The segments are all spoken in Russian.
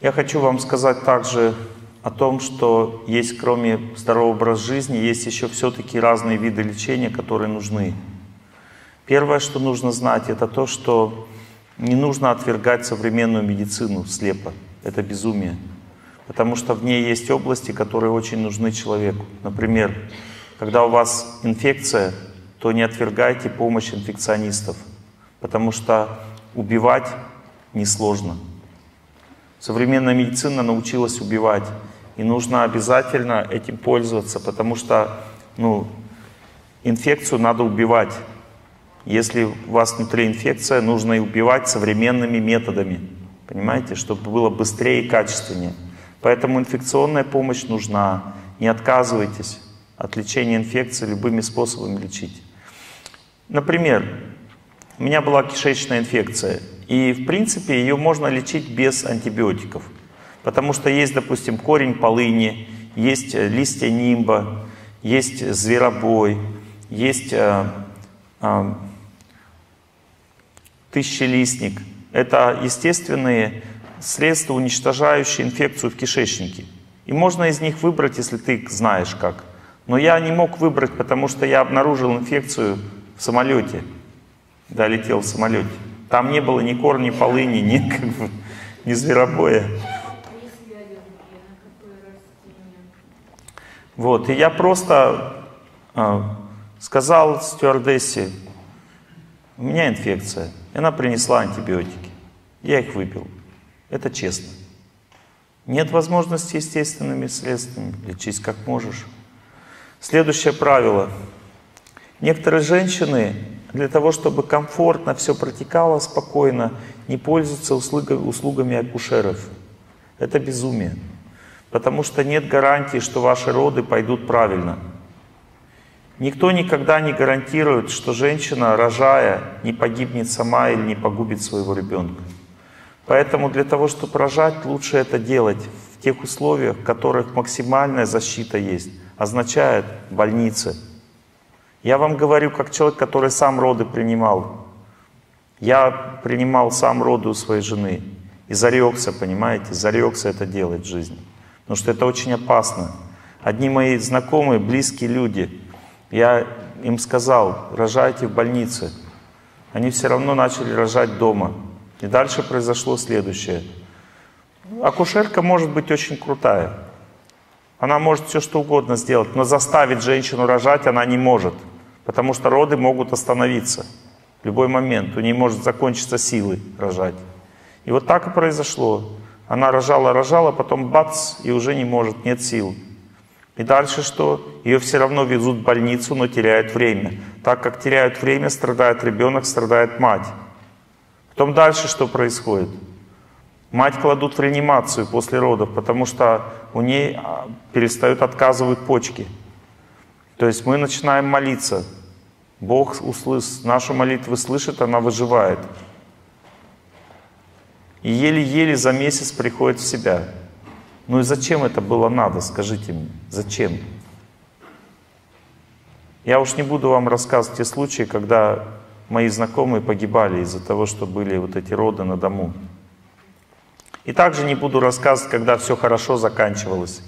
Я хочу вам сказать также о том, что есть кроме здорового образа жизни, есть еще все-таки разные виды лечения, которые нужны. Первое, что нужно знать, это то, что не нужно отвергать современную медицину слепо. Это безумие. Потому что в ней есть области, которые очень нужны человеку. Например, когда у вас инфекция, то не отвергайте помощь инфекционистов. Потому что убивать несложно. Современная медицина научилась убивать. И нужно обязательно этим пользоваться, потому что ну, инфекцию надо убивать. Если у вас внутри инфекция, нужно и убивать современными методами. Понимаете, чтобы было быстрее и качественнее. Поэтому инфекционная помощь нужна. Не отказывайтесь от лечения инфекции любыми способами лечить. Например, у меня была кишечная инфекция, и в принципе ее можно лечить без антибиотиков. Потому что есть, допустим, корень полыни, есть э, листья нимба, есть зверобой, есть э, э, тысячелистник. Это естественные средства, уничтожающие инфекцию в кишечнике. И можно из них выбрать, если ты знаешь как. Но я не мог выбрать, потому что я обнаружил инфекцию в самолете. Да, летел в самолете. Там не было ни корня, ни полыни, ни, как бы, ни зверобоя. Вот, и я просто э, сказал стюардессе, у меня инфекция. И она принесла антибиотики. Я их выпил. Это честно. Нет возможности естественными средствами. Лечись как можешь. Следующее правило. Некоторые женщины для того, чтобы комфортно все протекало спокойно, не пользуются услугами акушеров. Это безумие. Потому что нет гарантии, что ваши роды пойдут правильно. Никто никогда не гарантирует, что женщина, рожая, не погибнет сама или не погубит своего ребенка. Поэтому для того, чтобы рожать, лучше это делать в тех условиях, в которых максимальная защита есть. Означает больницы. Я вам говорю, как человек, который сам роды принимал. Я принимал сам роды у своей жены. И зарекся, понимаете, зарекся это делать в жизни. Потому что это очень опасно. Одни мои знакомые, близкие люди, я им сказал, рожайте в больнице. Они все равно начали рожать дома. И дальше произошло следующее. Акушерка может быть очень крутая. Она может все что угодно сделать, но заставить женщину рожать она не может. Потому что роды могут остановиться в любой момент. У нее может закончиться силы рожать. И вот так и произошло. Она рожала, рожала, потом бац, и уже не может, нет сил. И дальше что? Ее все равно везут в больницу, но теряют время. Так как теряют время, страдает ребенок, страдает мать. Потом дальше что происходит? Мать кладут в реанимацию после родов, потому что у ней а, перестают отказывать почки. То есть мы начинаем молиться. Бог услышит, нашу молитву слышит, она выживает и еле-еле за месяц приходит в себя. Ну и зачем это было надо, скажите мне, зачем? Я уж не буду вам рассказывать те случаи, когда мои знакомые погибали из-за того, что были вот эти роды на дому. И также не буду рассказывать, когда все хорошо заканчивалось,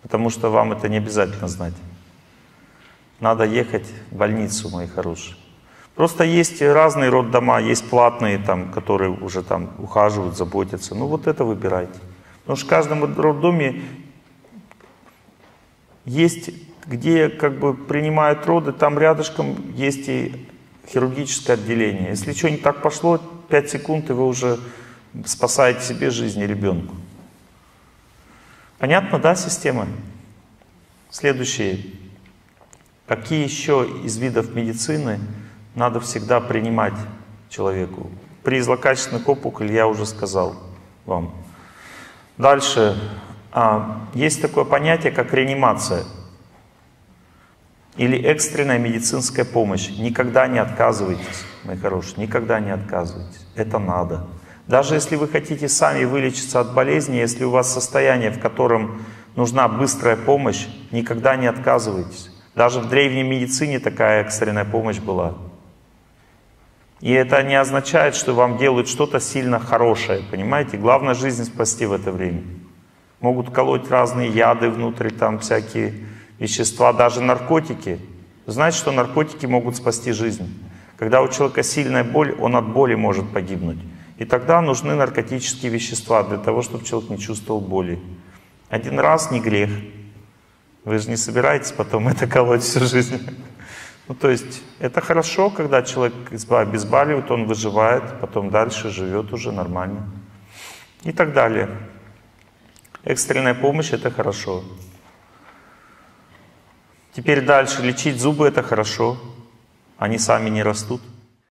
потому что вам это не обязательно знать. Надо ехать в больницу, мои хорошие. Просто есть разные роддома, есть платные, там, которые уже там ухаживают, заботятся. Ну вот это выбирайте. Потому что в каждом роддоме есть, где как бы принимают роды, там рядышком есть и хирургическое отделение. Если что не так пошло, 5 секунд, и вы уже спасаете себе жизнь и ребенку. Понятно, да, система? Следующее. Какие еще из видов медицины надо всегда принимать человеку. При злокачественных опухолях я уже сказал вам. Дальше. А, есть такое понятие, как реанимация или экстренная медицинская помощь. Никогда не отказывайтесь, мои хорошие, никогда не отказывайтесь. Это надо. Даже если вы хотите сами вылечиться от болезни, если у вас состояние, в котором нужна быстрая помощь, никогда не отказывайтесь. Даже в древней медицине такая экстренная помощь была. И это не означает, что вам делают что-то сильно хорошее, понимаете? Главное жизнь спасти в это время. Могут колоть разные яды внутрь, там всякие вещества, даже наркотики. Знаете, что наркотики могут спасти жизнь? Когда у человека сильная боль, он от боли может погибнуть. И тогда нужны наркотические вещества для того, чтобы человек не чувствовал боли. Один раз не грех. Вы же не собираетесь потом это колоть всю жизнь. Ну, то есть это хорошо, когда человек обезболивает, он выживает, потом дальше живет уже нормально. И так далее. Экстренная помощь — это хорошо. Теперь дальше. Лечить зубы — это хорошо. Они сами не растут.